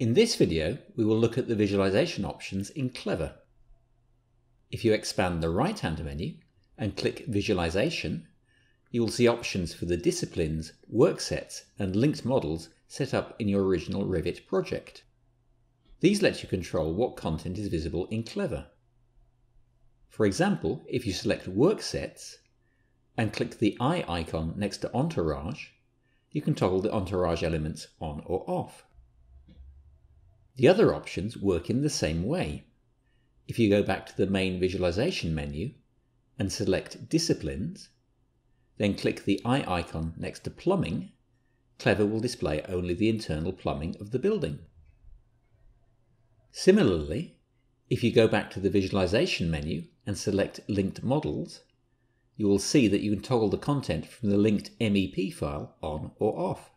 In this video, we will look at the visualization options in Clever. If you expand the right-hand menu and click Visualization, you will see options for the disciplines, worksets, and linked models set up in your original Revit project. These let you control what content is visible in Clever. For example, if you select Worksets and click the eye icon next to Entourage, you can toggle the entourage elements on or off. The other options work in the same way. If you go back to the main visualization menu and select Disciplines, then click the eye icon next to Plumbing, Clever will display only the internal plumbing of the building. Similarly, if you go back to the visualization menu and select Linked Models, you will see that you can toggle the content from the linked MEP file on or off.